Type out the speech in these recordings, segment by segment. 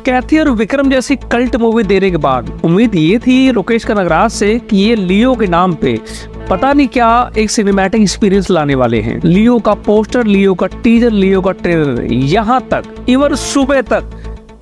कैथी और विक्रम जैसी cult movie देने के बाद, उम्मीद ये थी लोकेश कनगराज से कि ये लियो के नाम पे पता नहीं क्या एक सिनेमैटिक एक्सपीरियंस लाने वाले हैं। लियो का पोस्टर लियो का टीजर लियो का ट्रेलर यहाँ तक, इवन सुबह तक।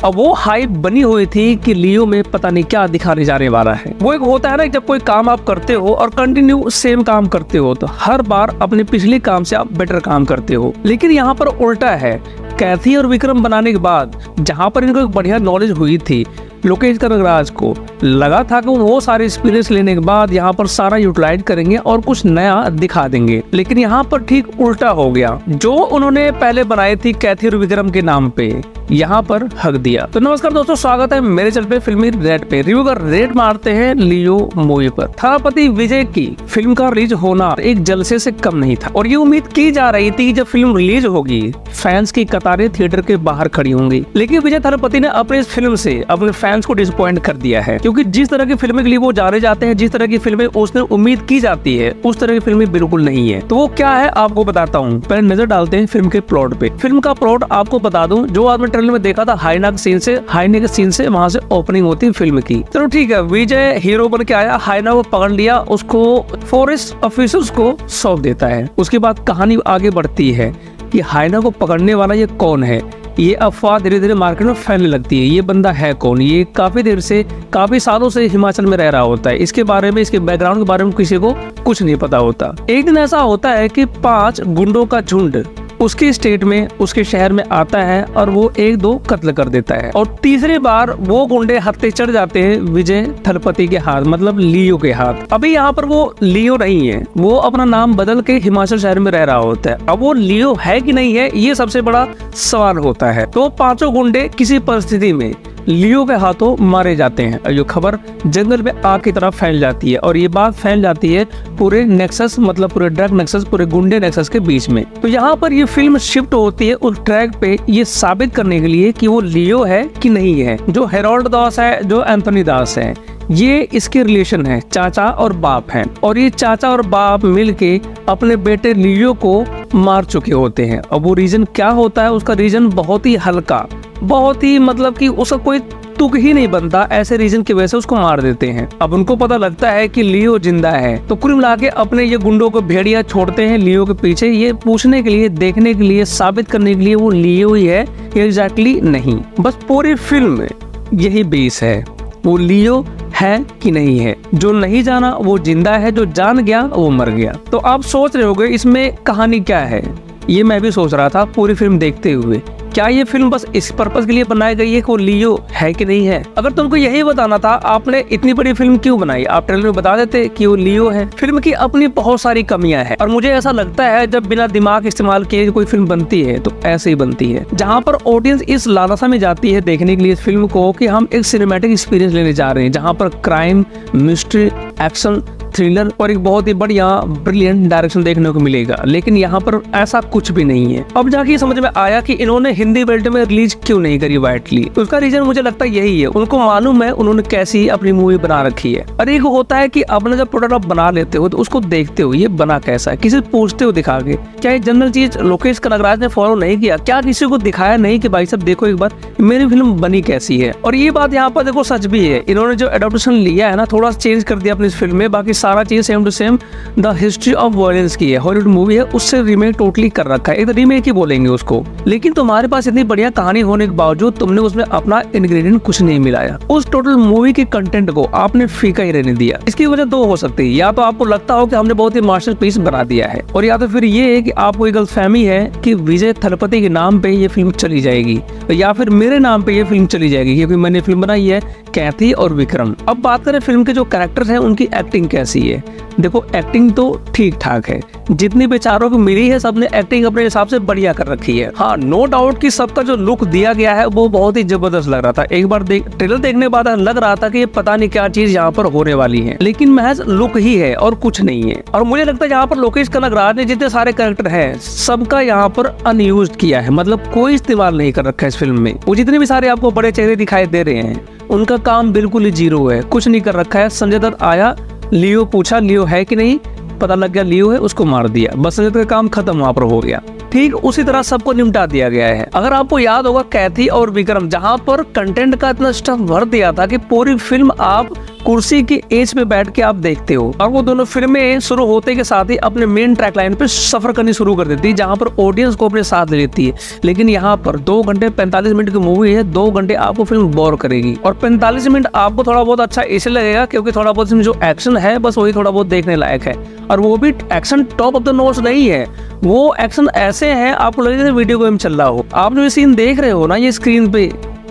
अब वो हाइप बनी हुई थी कि लियो में पता नहीं क्या दिखाने जाने वाला है। वो एक होता है ना, जब कोई काम आप करते हो और कंटिन्यू सेम काम करते हो तो हर बार अपने पिछले काम से आप बेटर काम करते हो। लेकिन यहाँ पर उल्टा है कैथी और विक्रम बनाने के बाद, जहाँ पर इनको एक बढ़िया नॉलेज हुई थी, लोकेश कनगराज को, लगा था कि वो सारे एक्सपीरियंस लेने के बाद यहाँ पर सारा यूटिलाइज करेंगे और कुछ नया दिखा देंगे। लेकिन यहाँ पर ठीक उल्टा हो गया, जो उन्होंने पहले बनाई थी कैथी और विक्रम के नाम पे। यहाँ पर हक दिया। तो नमस्कार दोस्तों, स्वागत है मेरे चल पे फिल्मी रेट पे। रिव्यू का रेट मारते हैं लियो मूवी पर। थानापति विजय की फ़िल्म का रिलीज़ होना एक जलसे से कम नहीं था। और ये उम्मीद की जा रही थी, जब फ़िल्म रिलीज़ होगी, फैंस की कतारें थिएटर के बाहर खड़ी होंगी। लेकिन विजय थानापति ने अपने इस फ़िल्म से अपने फैंस को डिसअपॉइंट कर दिया है। क्योंकि जिस तरह की फ़िल्में के लिए वो जाने जाते हैं, जिस तरह की फ़िल्में उसने उम्मीद की जाती है, उस तरह की फ़िल्में बिल्कुल नहीं है। तो वो क्या है, आपको बताता हूँ। पहले नज़र डालते हैं फ़िल्म के प्लॉट पे। फ़िल्म का प्लॉट आपको बता दूँ, जो आदमी ट्रेलर में देखा था हाईना के सीन से हाईने के सीन से वहाँ से ओपनिंग होती है फ़िल्म की। चलो ठीक है, विजय हीरो बन के आया हाईना को पकड़ लिया, उसको फॉरेस्ट ऑफिसर्स को सौंप देता है। उसके बाद कहानी आगे बढ़ती है कि हाईना को पकड़ने वाला ये कौन है? ये अफवाह धीरे धीरे मार्केट में फैलने लगती है, ये बंदा है कौन? ये काफ़ी देर से, काफ़ी सालों से हिमाचल में रह रहा होता है। इसके बारे में, इसके बैकग्राउंड के बारे में किसी को कुछ नहीं पता होता। एक दिन ऐसा होता है कि पाँच गुंडों का झुंड उसके स्टेट में, उसके शहर में आता है और वो एक दो कत्ल कर देता है। और तीसरी बार वो गुंडे हत्ते चढ़ जाते हैं विजय थलपति के हाथ मतलब लियो के हाथ। अभी यहाँ पर वो लियो नहीं है। वो अपना नाम बदल के हिमाचल शहर में रह रहा होता है। अब वो लियो है कि नहीं है, ये सबसे बड़ा सवाल होता है। तो पाँचों गुंडे किसी परिस्थिति में लियो के हाथों मारे जाते हैं। और ये खबर जंगल में आग की तरह फैल जाती है। और ये बात फैल जाती है पूरे नेक्सस मतलब पूरे ड्रग नेक्सस, पूरे गुंडे नेक्सस के बीच में। तो यहाँ पर ये फ़िल्म शिफ्ट होती है उस ट्रैक पे ये साबित करने के लिए कि वो लियो है कि नहीं है। जो हेरोल्ड दास है, जो एंथोनी दास है, ये इसके रिलेशन है। चाचा और बाप हैं। और ये चाचा और बाप मिलके अपने बेटे लियो को मार चुके होते हैं। अब वो रीजन क्या होता है? उसका रीजन बहुत ही हल्का बहुत ही मतलब कि उसका कोई तुक ही नहीं बनता, ऐसे रीजन की वजह से उसको मार देते हैं। अब उनको पता लगता है कि लियो ज़िंदा है। तो कुल मिला के अपने ये गुंडों को भेड़िया छोड़ते हैं लियो के पीछे। ये पूछने के लिए, देखने के लिए, साबित करने के लिए वो लियो ही है। एग्जैक्टली नहीं। बस पूरी फ़िल्म में यही बेस है। वो लियो है कि नहीं है? जो नहीं जाना, वो ज़िंदा है। जो जान गया, वो मर गया। तो आप सोच रहे होगे, इसमें कहानी क्या है? ये मैं भी सोच रहा था पूरी फ़िल्म देखते हुए। क्या ये फ़िल्म बस इस पर्पज के लिए बनाई गई है कि लियो है कि नहीं है? अगर तुमको यही बताना था, आपने इतनी बड़ी फ़िल्म क्यों बनाई? आप ट्रेलर में बता देते कि वो लियो है। फ़िल्म की अपनी बहुत सारी कमियाँ हैं। और मुझे ऐसा लगता है, जब बिना दिमाग इस्तेमाल किए कोई फ़िल्म बनती है तो ऐसे ही बनती है। जहाँ पर ऑडियंस इस लालसा में जाती है देखने के लिए इस फ़िल्म को, कि हम एक सिनेमेटिक एक्सपीरियंस लेने जा रहे हैं, जहाँ पर क्राइम मिस्ट्री एक्शन थ्रिलर और एक बहुत ही बढ़िया ब्रिलियंट डायरेक्शन देखने को मिलेगा। लेकिन यहाँ पर ऐसा कुछ भी नहीं है। अब जाके समझ में आया कि इन्होंने हिंदी बेल्ट में रिलीज़ क्यों नहीं करी वाइटली उसका रीजन मुझे लगता यही है। उनको मालूम है उन्होंने कैसी अपनी मूवी बना रखी है। और एक होता है कि अपना जब प्रोडक्ट आप बना लेते हो तो उसको देखते हो, ये बना कैसा है? किसी पूछते हो दिखा के क्या ये जनरल चीज़ लोकेश कनगराज ने फॉलो नहीं किया? क्या किसी को दिखाया नहीं कि भाई साहब, देखो एक बार, मेरी फ़िल्म बनी कैसी है? और ये बात यहाँ पर देखो सच भी है। इन्होंने जो एडोप्टेशन लिया है ना, थोड़ा चेंज कर दिया अपनी फ़िल्म में, बाकी सारा चीज़ same to same the history of violence की है। हॉलीवुड मूवी है, उससे रीमेक टोटली कर रखा है। एक रीमेक ही बोलेंगे उसको। लेकिन तुम्हारे पास इतनी बढ़िया कहानी होने के बावजूद तुमने उसमें अपना इंग्रेडिएंट कुछ नहीं मिलाया। उस टोटल मूवी के कंटेंट को आपने फीका ही रहने दिया। इसकी वजह दो हो सकती है। या तो आपको लगता हो कि हमने बहुत ही मास्टर पीस बना दिया है। और या तो फिर ये है कि आपको एक गलतफहमी है कि विजय थलपति के नाम पे ये फ़िल्म चली जाएगी। या फिर मेरे नाम पे ये फ़िल्म चली जाएगी। क्योंकि मैंने फ़िल्म बनाई है कैथी और विक्रम। अब बात करें फ़िल्म के जो कैरेक्टर्स हैं, उनकी एक्टिंग कैसी है? देखो एक्टिंग तो ठीक ठाक है। जितनी बेचारों को मिली है, सबने एक्टिंग अपने हिसाब से बढ़िया कर रखी है। हाँ नो डाउट कि सबका जो लुक दिया गया है, वो बहुत ही ज़बरदस्त लग रहा था। एक बार देख ट्रेलर देखने बाद लग रहा था कि ये पता नहीं क्या चीज़ यहाँ पर होने वाली है। लेकिन महज लुक ही है और कुछ नहीं है। और मुझे लगता है यहाँ पर लोकेश कनगराज ने जितने सारे कैरेक्टर है, सबका यहाँ पर अनयूज किया है। मतलब कोई इस्तेमाल नहीं कर रखा है इस फ़िल्म में। वो जितने भी सारे आपको बड़े चेहरे दिखाई दे रहे हैं, उनका काम बिल्कुल ही ज़ीरो है। कुछ नहीं कर रखा है। संजय दत्त आया, लियो पूछा, लियो है कि नहीं? पता लग गया, लियो है, उसको मार दिया। बस संजय दत्त का काम खत्म, वहाँ पर हो गया। ठीक उसी तरह सबको निपटा दिया गया है। अगर आपको याद होगा कैथी और विक्रम, जहाँ पर कंटेंट का इतना स्टफ़ भर दिया था कि पूरी फ़िल्म आप कुर्सी की एज पे बैठ के आप देखते हो। और वो दोनों फ़िल्में शुरू होते के साथ ही अपने मेन ट्रैक लाइन पे सफ़र करनी शुरू कर देती है जहाँ पर ऑडियंस को अपने साथ लेती है। लेकिन यहाँ पर दो घंटे पैंतालीस मिनट की मूवी है, दो घंटे आपको फ़िल्म बोर करेगी। और पैंतालीस मिनट आपको थोड़ा बहुत अच्छा इसे लगेगा क्योंकि थोड़ा बहुत जो एक्शन है, बस वही थोड़ा बहुत देखने लायक है। और वो भी action top of the notes नहीं है। वो एक्शन ऐसे हैं, आपको लगेगा वीडियो गेम चल रहा हो। आप जो सीन देख रहे हो ना, ये स्क्रीन पे,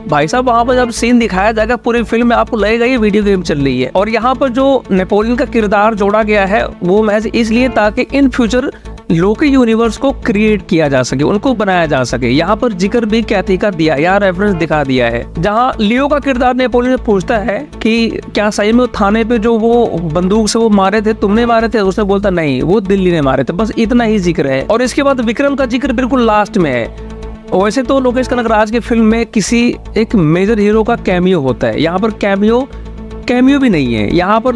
भाई साहब, वहाँ पर जब सीन दिखाया जाएगा, पूरी फ़िल्म में आपको लगेगा ये वीडियो गेम चल रही है। और यहाँ पर जो नेपोलियन का किरदार जोड़ा गया है, वो महज इसलिए ताकि इन फ्यूचर लोकल यूनिवर्स को क्रिएट किया जा सके, उनको बनाया जा सके। यहाँ पर ज़िक्र भी कैथी का दिया यहाँ रेफरेंस दिखा दिया है। जहाँ लियो का किरदार नेपोलियन पूछता है कि क्या सही में थाने पे जो वो बंदूक से वो मारे थे, तुमने मारे थे? उसने बोलता, नहीं, वो दिल्ली ने मारे थे। बस इतना ही ज़िक्र है। और इसके बाद विक्रम का ज़िक्र बिल्कुल लास्ट में है। वैसे तो लोकेश कनकराज की फ़िल्म में किसी एक मेजर हीरो का कैमियो होता है। यहाँ पर कैमियो कैमियो भी नहीं है। यहाँ पर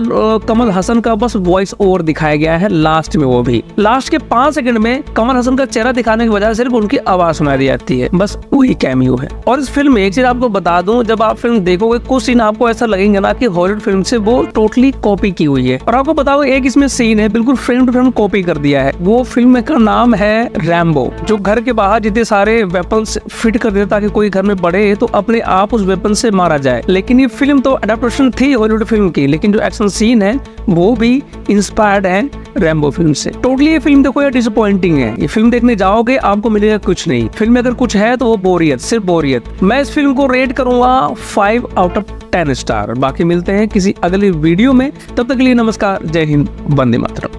कमल हसन का बस वॉइस ओवर दिखाया गया है लास्ट में वो भी। लास्ट के पाँच सेकंड में कमल हसन का चेहरा दिखाने की वजह सिर्फ़ उनकी आवाज़ सुनाई दी जाती है। बस वही कैमियो है। और इस फ़िल्म में एक चीज़ आपको बता दूँ, जब आप फ़िल्म देखोगे, कुछ सीन आपको ऐसा लगेंगे ना कि हॉलीवुड फ़िल्म से वो टोटली कॉपी की हुई है। और आपको बताओ एक इसमें सीन है, बिल्कुल फ्रेम टू फ्रेम कॉपी कर दिया है। वो फ़िल्म का नाम है रैम्बो जो घर के बाहर जितने सारे वेपन फिट कर देता ताकि कोई घर में बढ़े तो अपने आप उस वेपन से मारा जाए। लेकिन ये फ़िल्म तो अडेप्टेशन थी हॉलीवुड फ़िल्म की, लेकिन जो एक्शन सीन है, वो भी इंस्पायर्ड है रैम्बो फ़िल्म से। टोटली ये फ़िल्म देखो यार डिसअपॉइंटिंग है। ये फ़िल्म देखने जाओगे, आपको मिलेगा कुछ नहीं। फ़िल्म में अगर कुछ है तो वो बोरियत, सिर्फ़ बोरियत। मैं इस फ़िल्म को रेट करूँगा five out of ten star बाकी मिलते हैं किसी अगले वीडियो में। तब तक के लिए नमस्कार, जय हिंद बंदे मातरम।